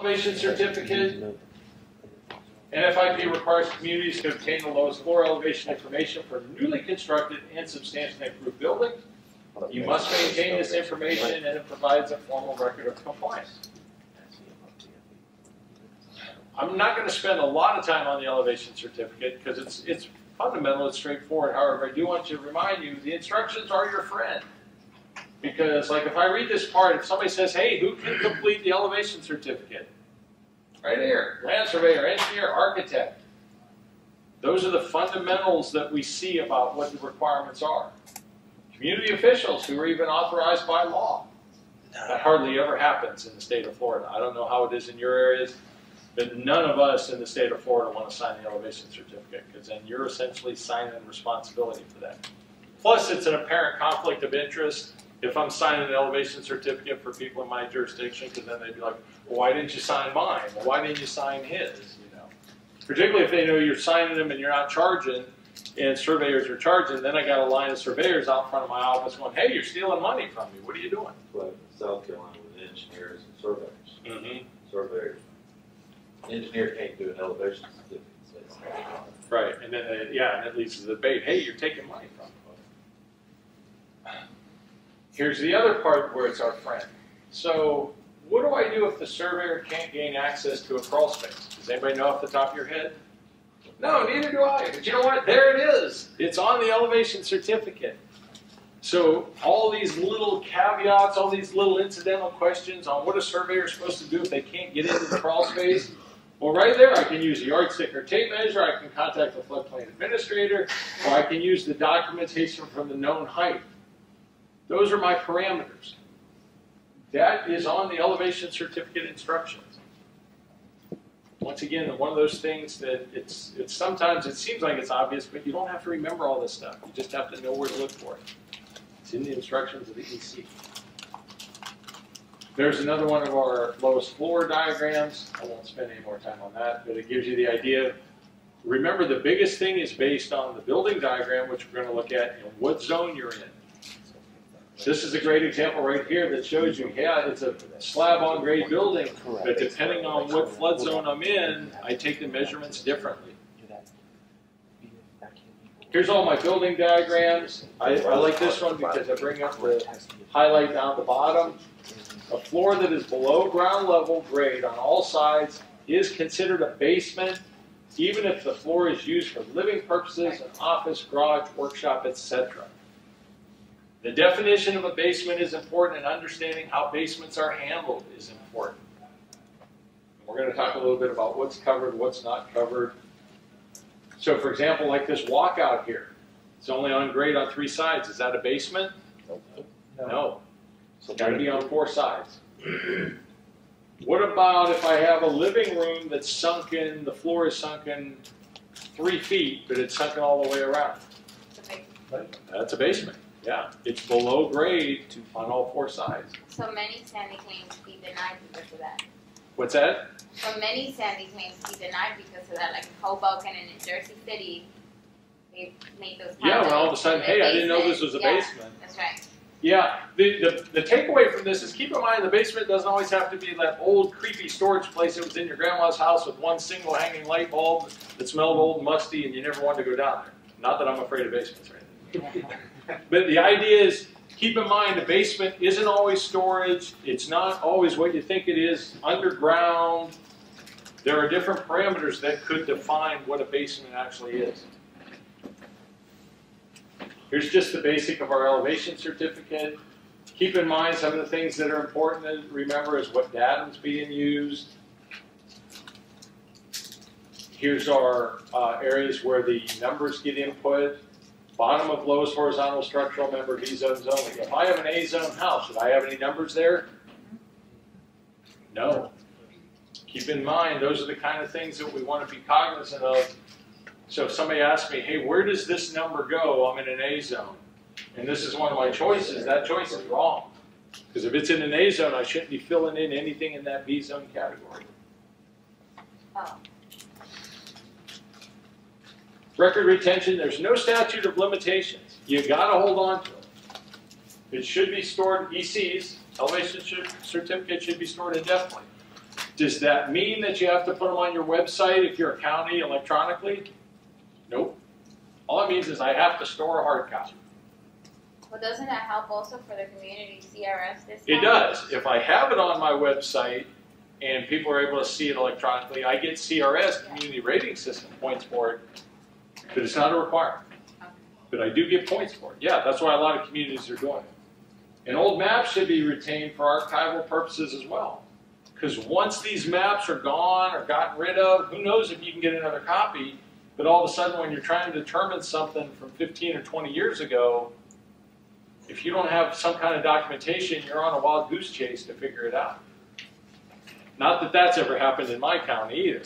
Elevation certificate. NFIP requires communities to obtain the lowest floor elevation information for newly constructed and substantially improved buildings. You must maintain this information and it provides a formal record of compliance. I'm not going to spend a lot of time on the elevation certificate because it's, it's fundamental, it's straightforward. However, I do want to remind you, the instructions are your friend. Because like if I read this part, if somebody says, hey, who can complete the elevation certificate? Right here, land surveyor, engineer, architect. Those are the fundamentals that we see about what the requirements are. Community officials who are even authorized by law. That hardly ever happens in the state of Florida. I don't know how it is in your areas, but none of us in the state of Florida want to sign the elevation certificate because then you're essentially signing responsibility for that. Plus, it's an apparent conflict of interest if I'm signing an elevation certificate for people in my jurisdiction, because then they'd be like, well, why didn't you sign mine? Well, why didn't you sign his? You know, particularly if they know you're signing them and you're not charging, and surveyors are charging, then I got a line of surveyors out front of my office going, hey, you're stealing money from me. What are you doing? But South Carolina with engineers and surveyors, Mm-hmm. surveyors. Engineer can't do an elevation certificate. so it's not- Right, and then, they, yeah, and it leads to the debate, hey, you're taking money from me. Here's the other part where it's our friend. So, what do I do if the surveyor can't gain access to a crawl space? Does anybody know off the top of your head? No, neither do I. But you know what? There it is. It's on the elevation certificate. So, all these little caveats, all these little incidental questions on what a surveyor is supposed to do if they can't get into the crawl space, well, right there, I can use a yardstick or tape measure, I can contact the floodplain administrator, or I can use the documentation from the known height. Those are my parameters. That is on the elevation certificate instructions. Once again, one of those things that it's, it's sometimes it seems like it's obvious, but you don't have to remember all this stuff. You just have to know where to look for it. It's in the instructions of the EC. There's another one of our lowest floor diagrams. I won't spend any more time on that, but it gives you the idea. Remember, the biggest thing is based on the building diagram, which we're going to look at, and what zone you're in. This is a great example right here that shows you, yeah, it's a slab on grade building, but depending on what flood zone I'm in, I take the measurements differently. Here's all my building diagrams. I, I like this one because I bring up the highlight down the bottom. A floor that is below ground level grade on all sides is considered a basement, even if the floor is used for living purposes, an office, garage, workshop, etc. The definition of a basement is important, and understanding how basements are handled is important. We're going to talk a little bit about what's covered, what's not covered. So, for example, like this walkout here, it's only on grade on three sides. Is that a basement? No. It's got to be on four sides. what about if I have a living room that's sunken, the floor is sunken three feet, but it's sunken all the way around? That's a basement. Yeah, it's below grade on all four sides. So many Sandy claims be denied because of that. What's that? So many Sandy claims be denied because of that, like in Hoboken and in Jersey City, they made those. Yeah, when all of a sudden, hey, the I didn't know this was a basement. basement. That's right. Yeah, the, the, the takeaway from this is keep in mind the basement doesn't always have to be that old creepy storage place that was in your grandma's house with one single hanging light bulb that smelled old and musty and you never wanted to go down there. Not that I'm afraid of basements right anything. But the idea is keep in mind the basement isn't always storage, it's not always what you think it is underground. There are different parameters that could define what a basement actually is. Here's just the basic of our elevation certificate. Keep in mind some of the things that are important to remember is what datum's being used. Here's our uh, areas where the numbers get input. Bottom of lowest horizontal structural member, V zones only. If I have an A zone house, should I have any numbers there? No. Keep in mind, those are the kind of things that we want to be cognizant of so if somebody asks me, hey, where does this number go? I'm in an A zone. And this is one of my choices. That choice is wrong. Because if it's in an A zone, I shouldn't be filling in anything in that V zone category. Oh, Record retention, there's no statute of limitations. You've gotta hold on to it. It should be stored, ECs, elevation cer- certificate should be stored indefinitely. Does that mean that you have to put them on your website if you're a county electronically? Nope. All it means is I have to store a hard copy. Well, doesn't that help also for the community CRS discount? It does. If I have it on my website and people are able to see it electronically, I get CRS, Community Rating System, points for it, but it's not a requirement. But I do get points for it. Yeah, that's why a lot of communities are doing it. And old maps should be retained for archival purposes as well. Because once these maps are gone or gotten rid of, who knows if you can get another copy, but all of a sudden when you're trying to determine something from 15 or 20 years ago, if you don't have some kind of documentation, you're on a wild goose chase to figure it out. Not that that's ever happened in my county either.